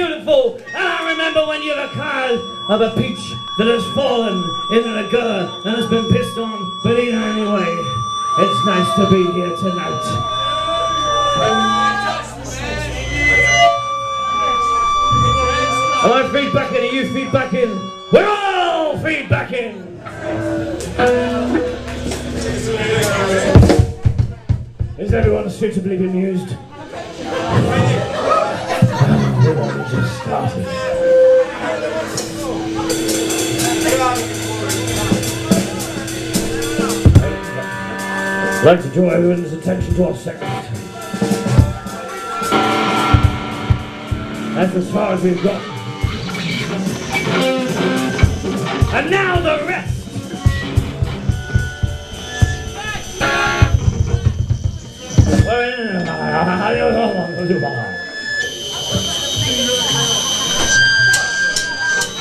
beautiful. And I remember when you're a child of a peach that has fallen into the gutter and has been pissed on, but either anyway, it's nice to be here tonight. Am I feedback in? Are you feedback in? We're all feedback in! Is everyone suitably bemused? I'd like to draw everyone's attention to our second. That's as far as we've got. And now the rest! Well,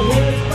Oh.